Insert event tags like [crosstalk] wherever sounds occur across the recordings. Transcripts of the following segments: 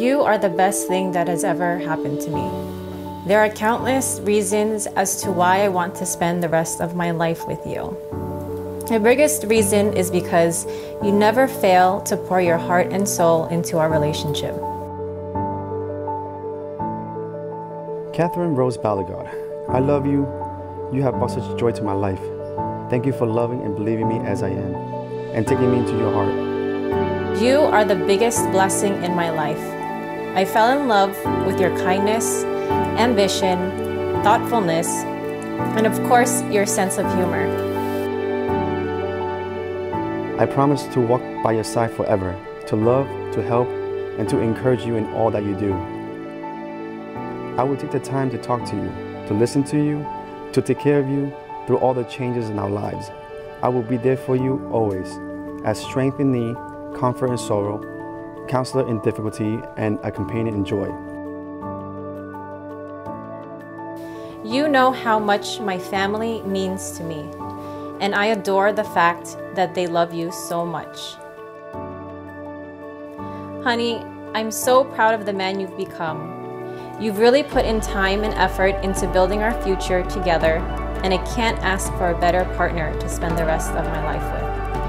You are the best thing that has ever happened to me. There are countless reasons as to why I want to spend the rest of my life with you. The biggest reason is because you never fail to pour your heart and soul into our relationship. Catherine Rose Ballagard, I love you. You have brought such joy to my life. Thank you for loving and believing me as I am and taking me into your heart. You are the biggest blessing in my life. I fell in love with your kindness, ambition, thoughtfulness, and of course, your sense of humor. I promise to walk by your side forever, to love, to help, and to encourage you in all that you do. I will take the time to talk to you, to listen to you, to take care of you through all the changes in our lives. I will be there for you always, as strength in need, comfort in sorrow, counselor in difficulty, and a companion in joy. You know how much my family means to me, and I adore the fact that they love you so much. Honey, I'm so proud of the man you've become. You've really put in time and effort into building our future together, and I can't ask for a better partner to spend the rest of my life with.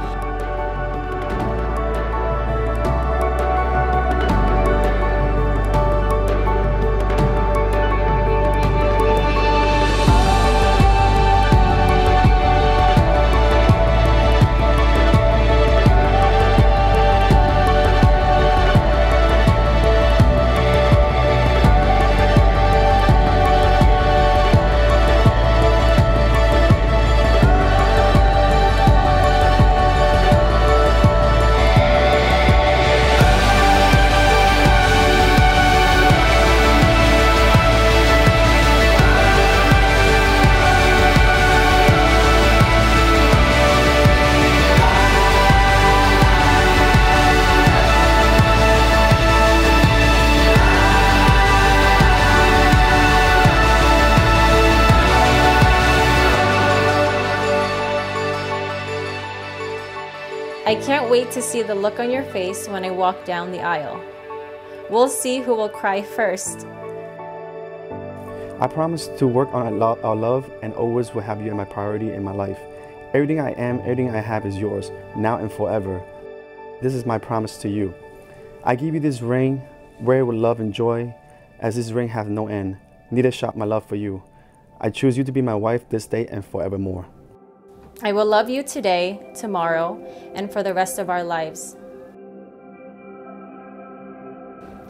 I can't wait to see the look on your face when I walk down the aisle. We'll see who will cry first. I promise to work on our, love and always will have you as my priority in my life. Everything I am, everything I have is yours, now and forever. This is my promise to you. I give you this ring, wear it with love and joy, as this ring hath no end. Neither shall my love for you. I choose you to be my wife this day and forevermore. I will love you today, tomorrow, and for the rest of our lives.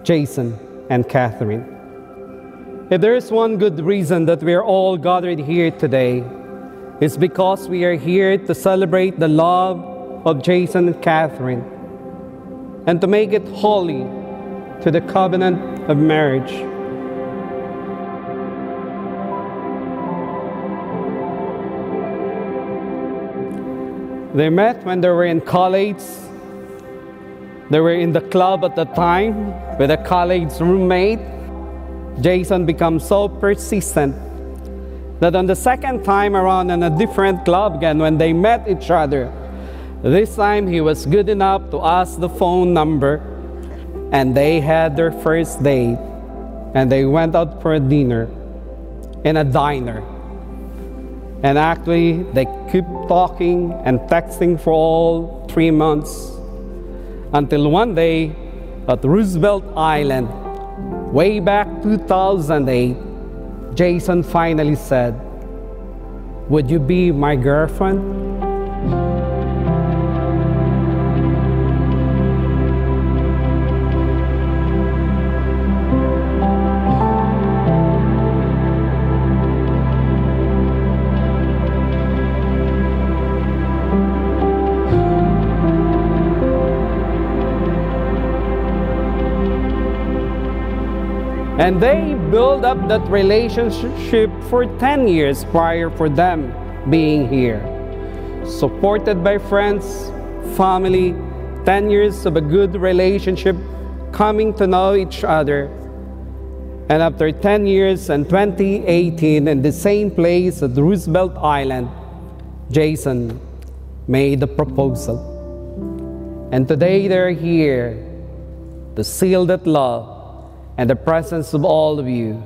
Jason and Catherine. If there is one good reason that we are all gathered here today, it's because we are here to celebrate the love of Jason and Catherine and to make it holy to the covenant of marriage. They met when they were in college. They were in the club at the time with a college roommate. Jason becomes so persistent that on the second time around in a different club again, when they met each other, this time he was good enough to ask the phone number, and they had their first date, and they went out for a dinner in a diner. And actually, they keep talking and texting for all three months until one day at Roosevelt Island, way back 2008, Jason finally said, Would you be my girlfriend? And they build up that relationship for 10 years prior for them being here. Supported by friends, family, 10 years of a good relationship, coming to know each other. And after 10 years and 2018 in the same place at Roosevelt Island, Jason made the proposal. And today they're here to seal that love and the presence of all of you,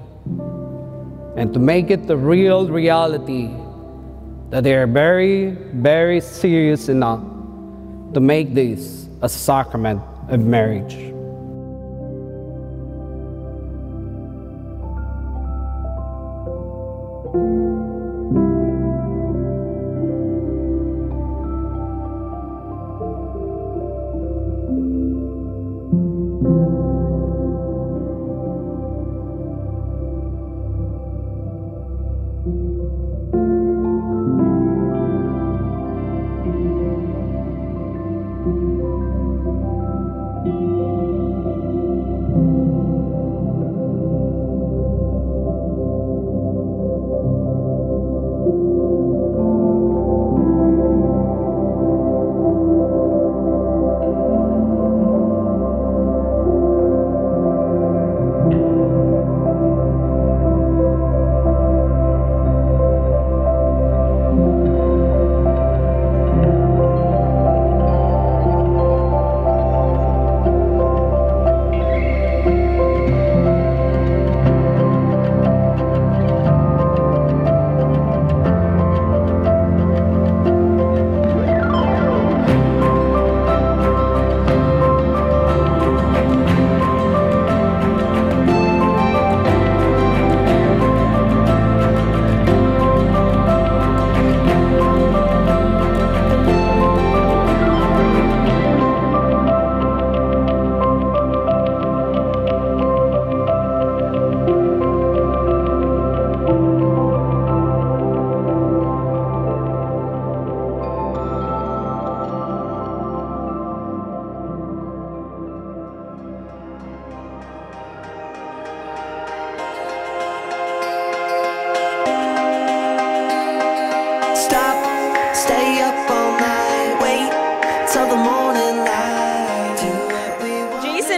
and to make it the real reality that they are very, very serious enough to make this a sacrament of marriage.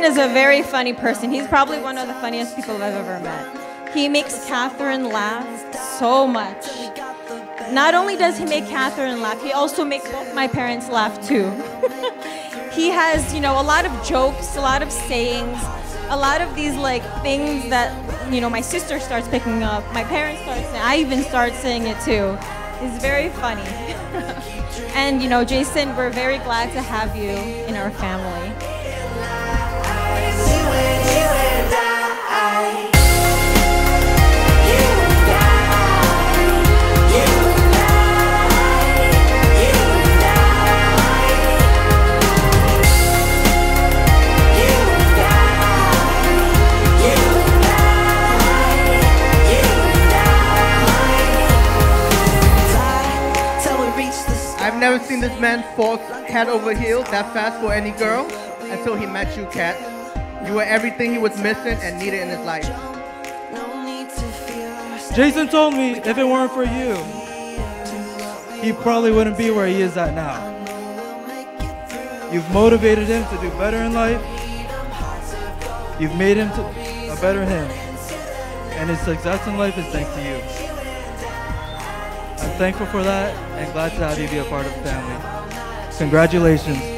Is a very funny person. He's probably one of the funniest people I've ever met. He makes Catherine laugh so much. Not only does he make Catherine laugh, he also makes both my parents laugh too. [laughs] he has, you know, a lot of jokes, a lot of sayings, a lot of these like things that, you know, my sister starts picking up, my parents start saying, I even start saying it too. It's very funny. [laughs] and, you know, Jason, we're very glad to have you in our family. Never seen this man fall head over heels that fast for any girl until he met you, Kat. You were everything he was missing and needed in his life. Jason told me if it weren't for you, he probably wouldn't be where he is at now. You've motivated him to do better in life. You've made him a better him. And his success in life is thanks to you. I'm thankful for that and glad to have you be a part of the family. Congratulations.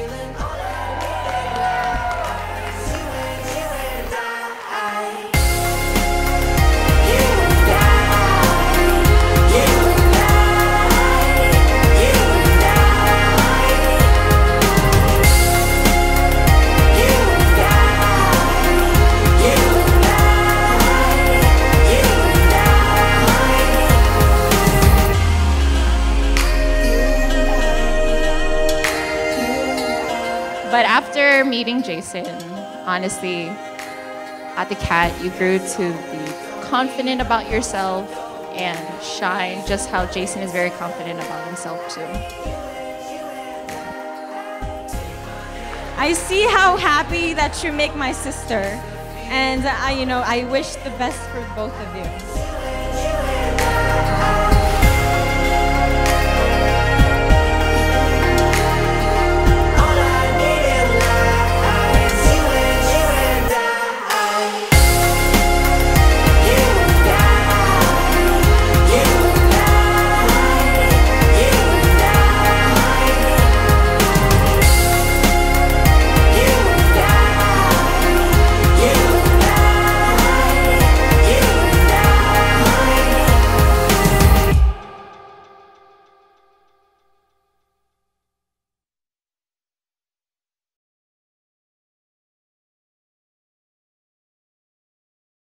Meeting Jason, honestly, at the cat, you grew to be confident about yourself and shine just how Jason is very confident about himself too. I see how happy that you make my sister. And I, you know, I wish the best for both of you.